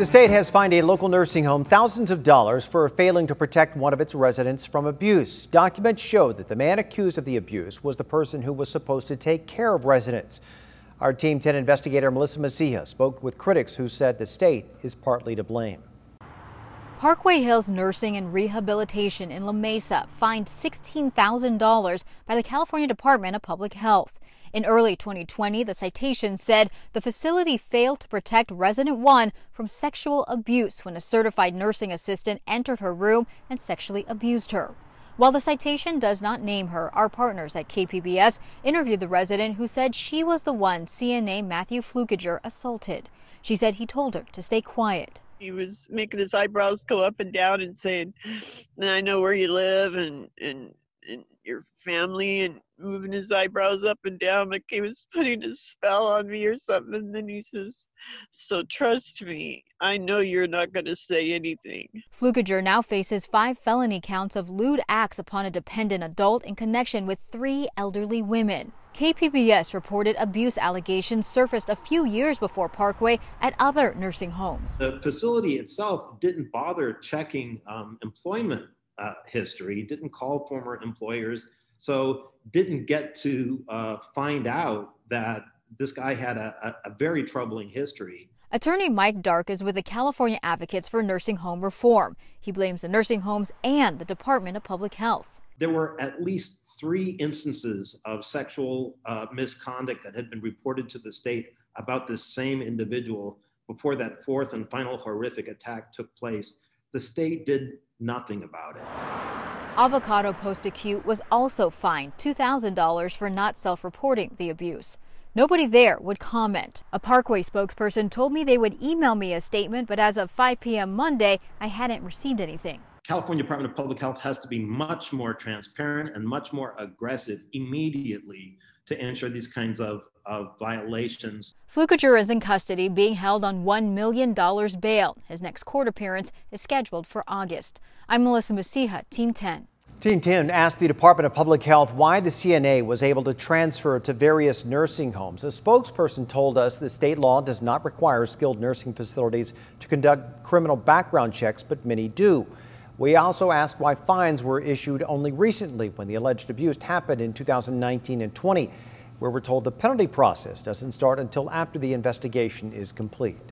The state has fined a local nursing home thousands of dollars for failing to protect one of its residents from abuse. Documents show that the man accused of the abuse was the person who was supposed to take care of residents. Our Team 10 investigator Melissa Mecija spoke with critics who said the state is partly to blame. Parkway Hills Nursing and Rehabilitation in La Mesa fined $16,000 by the California Department of Public Health. In early 2020, the citation said the facility failed to protect resident one from sexual abuse when a certified nursing assistant entered her room and sexually abused her. While the citation does not name her, our partners at KPBS interviewed the resident who said she was the one CNA Matthew Fluckiger assaulted. She said he told her to stay quiet. He was making his eyebrows go up and down and saying, I know where you live and, and and your family and moving his eyebrows up and down like he was putting a spell on me or something. And then he says, So trust me, I know you're not going to say anything. Fluckiger now faces five felony counts of lewd acts upon a dependent adult in connection with three elderly women. KPBS reported abuse allegations surfaced a few years before Parkway at other nursing homes. The facility itself didn't bother checking um, employment uh, history, didn't call former employers, so didn't get to uh, find out that this guy had a, a, a very troubling history. Attorney Mike Dark is with the California Advocates for Nursing Home Reform. He blames the nursing homes and the Department of Public Health. There were at least three instances of sexual uh, misconduct that had been reported to the state about this same individual before that fourth and final horrific attack took place. The state did nothing about it. Avocado Post Acute was also fined $2,000 for not self reporting the abuse. Nobody there would comment. A Parkway spokesperson told me they would email me a statement, but as of 5 p.m. Monday, I hadn't received anything. California Department of Public Health has to be much more transparent and much more aggressive immediately to ensure these kinds of, of violations. Fluckiger is in custody, being held on $1 million bail. His next court appearance is scheduled for August. I'm Melissa Mecija, Team 10. Team 10 asked the Department of Public Health why the CNA was able to transfer to various nursing homes. A spokesperson told us the state law does not require skilled nursing facilities to conduct criminal background checks, but many do. We also asked why fines were issued only recently when the alleged abuse happened in 2019 and 20, where we're told the penalty process doesn't start until after the investigation is complete.